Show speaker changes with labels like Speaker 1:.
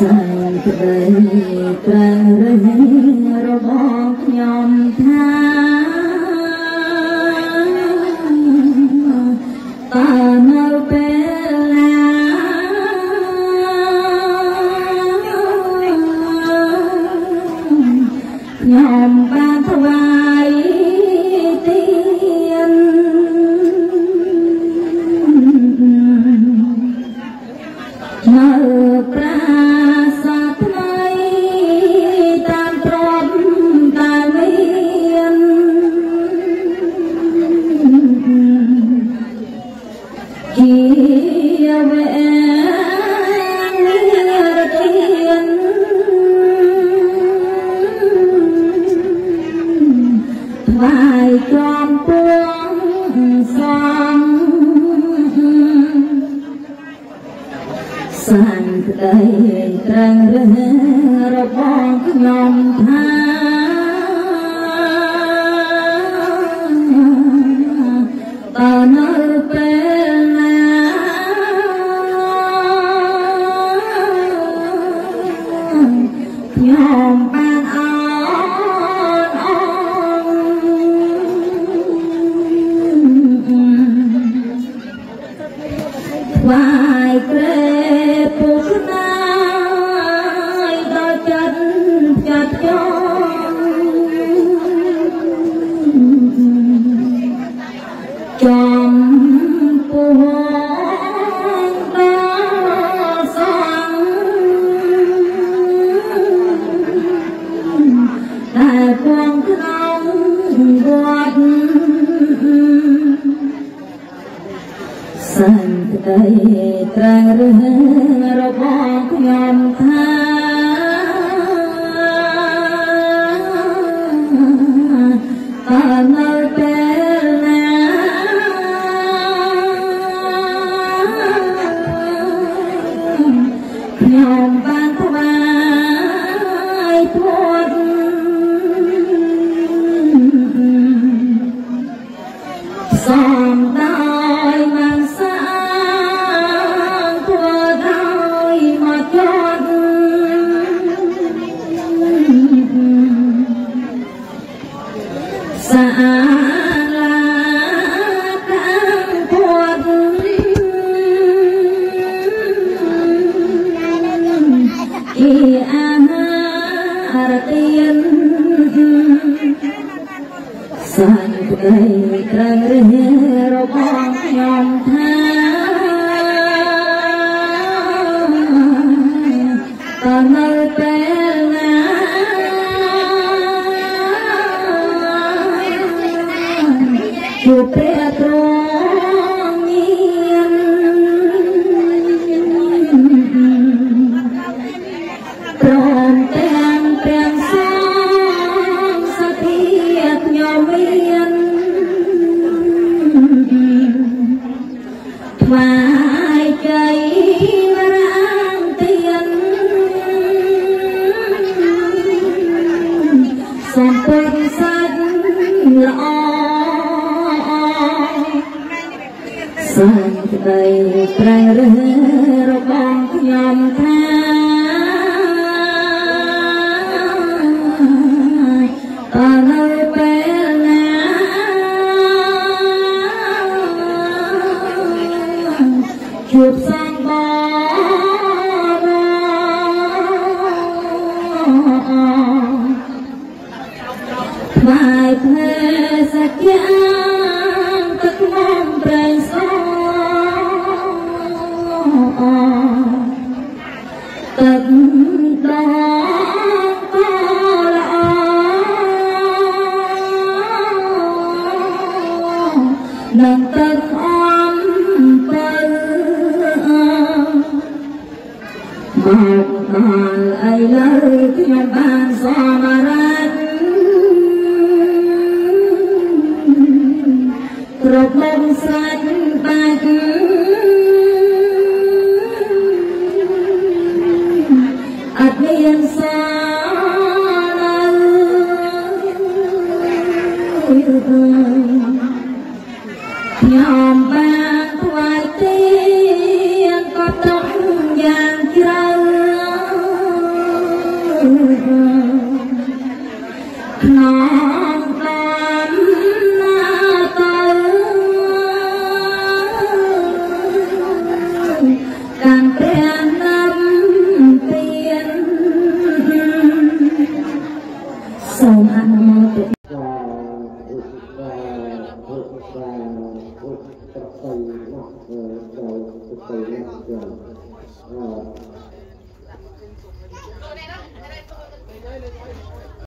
Speaker 1: សាយក្តីត្រែងរហេរបស់ខ្ញុំថាតើនៅពេលណាខ្ញុំបានថ្វាយទៀននៅប្រា សង្ឃសានក្តីត្រឹងរះរបស់ខ្ញុំថា ចាត់ចងចំពោះដល់សងតែពងក្នុងវត្តសានក្តីត្រែងរះរបស់ខ្ញុំថា តើ សាលាកម្មពុទ្ធជាអាហារទានសានក្តីត្រឹងរះរបស់ខ្ញុំថា ជួបព្សានក្តីប្រែរះរបស់ខ្ញុំថា នឹងទឹកអំពើមកដល់ឥឡូវខ្ញុំបានសមរតគ្រប់មុខស្រេចបាច់អត់មានសានៅ nhòm ba khoai tiên có tóc vàng trâu
Speaker 2: どうでだ?